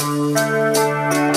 Música